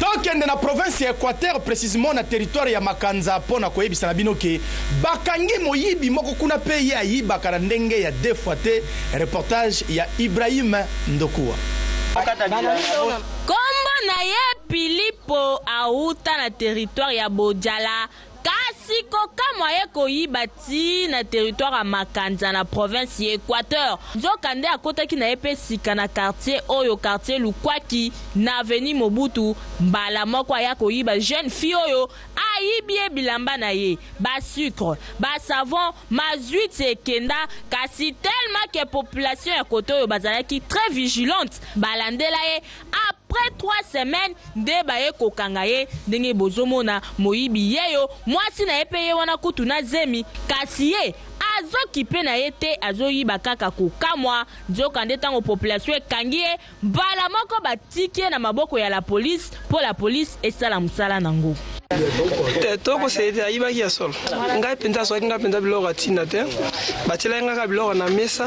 Tokende na province ya Equateur precisement na territoire ya Makanza mpo na koyebisa na bino ke bakangi moyibi moko kuna mpe ye ayibaka na ndenge ya deux fois te. Reportage ya Ibrahim Ndokua. Kombo na ye Pilipo awuta na territoire ya Bojala. Kasi kokamwa ye koyiba ti na territoire ya Makanza na province ya Equateur. Nzoka nde akotaki na ye pe sika na quartier oyo quartier Lukwaki na avenue Mobutu mbala moko aya koyiba jeune fille oyo ayibi ye bilamba na ye, ba sucre, ba savon, mazuiti ekenda kasi tellement que population ya kote oyo bazalaki très vigilante balandela ye après trois semaines nde baye kokanga ye ndenge bozomona moyibi yeyo mwasi na ye mpe ye wana kutu na zemi kasi ye azokipe na ye te azoyiba kaka kokamwa nzoka nde ntango population ekangi ye mbala moko batiki ye na maboko ya la police mpo la police esala mosala nango te tokoseli te ayibaki ya solo ngai mpenza azwaki ngai mpenza biloko ya ntina te batyelaki ngai kaka biloko na mesa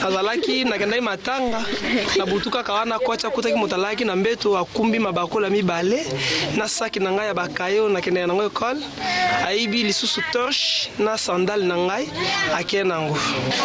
nazalaki nakendaki matanga na butu kaka wana kwaci akutaki moto alalaki na mbeto akumbi mabakola mibale na saki na ngai ya bakaye oyo nakendaka nango ekole ayibi lisusu torche na sandale na ngai akei nango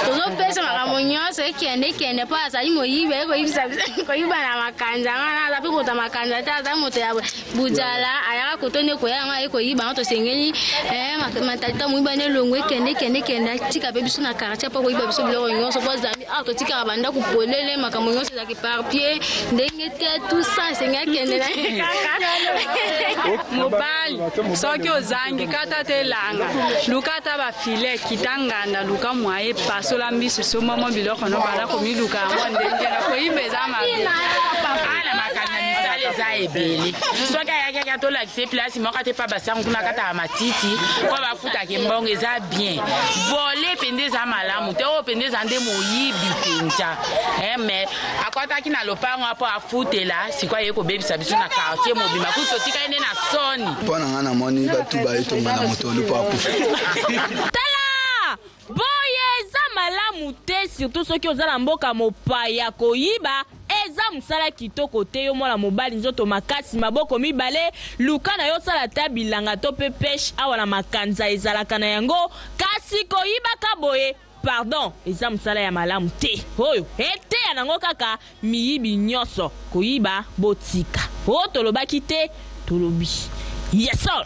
tozopesa makambo nyonso ekende kende mpo azali moyibi ayekoyiba na makanza wana aza mpe moto ya makanza te azali moto ya bujala ayaka koto nde koya yango aye koyiba yango tosengeli eh, matalita moyiba nde elongo ekende kende kende atika mpe biso na quartier mpo koyiba biso biloko nyonso mpo zambi awa ah, totikaka bandako polele makambo nyonso ezalaka eparpie ndenge te tout ça esengi akende na ye kaka mobali soki ozangi kata te elanga luka ata bafile kita nganda luka mwaye pasola mbisu somomo biloko no bala komiluka yango ndenge na koyiba eza mabe misala eza ebele soki ayakaki atolakisa place moko ate pa basango kuna kataka matiti mpo bafutaka mbongo eza bien vole mpenza eza malamu te oyo mpenza eza nde moyibi mpenza eh, mais akwataki na lopango mpo afutela sikoyo aye kobebisa biso na quartier mobima kutu totikali nde na soni mpo na ngai namoni bato baye tonga na motoli mpo akufa Boye eza malamu te surtout soki oza na mboka mopaya koyiba eza musala kitoko te yo mwana mobali nzoto makasi maboko mibale luka na yo osala ata bilanga to pe peshe awa na makanza ezalaka na yango kasi koyibaka boye pardon eza mosala ya malamu te oyo eteya nango kaka miyibi nyonso koyiba botika o tolobaki te tolobi yesor